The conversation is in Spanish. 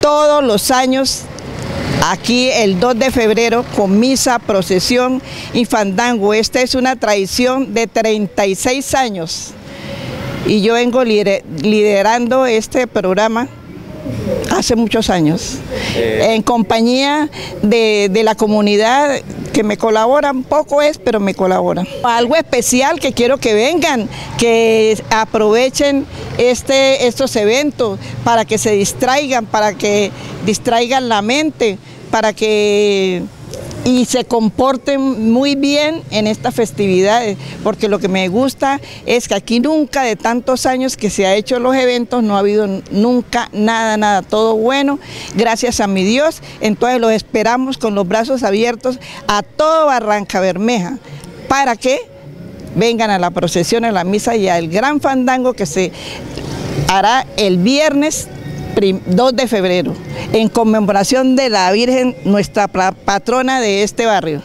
todos los años aquí el 2 de febrero con misa, procesión y fandango. Esta es una tradición de 36 años y yo vengo liderando este programa hace muchos años, eh. en compañía de, de, la comunidad que me colaboran, poco es, pero me colaboran. Algo especial que quiero que vengan, que aprovechen este, estos eventos para que se distraigan, para que distraigan la mente, para que y se comporten muy bien en estas festividades, porque lo que me gusta es que aquí nunca de tantos años que se ha hecho los eventos no ha habido nunca nada, nada, todo bueno, gracias a mi Dios, entonces los esperamos con los brazos abiertos a todo Barranca Bermeja, para que vengan a la procesión, a la misa y al gran fandango que se hará el viernes 2 de febrero, en conmemoración de la Virgen, nuestra patrona de este barrio.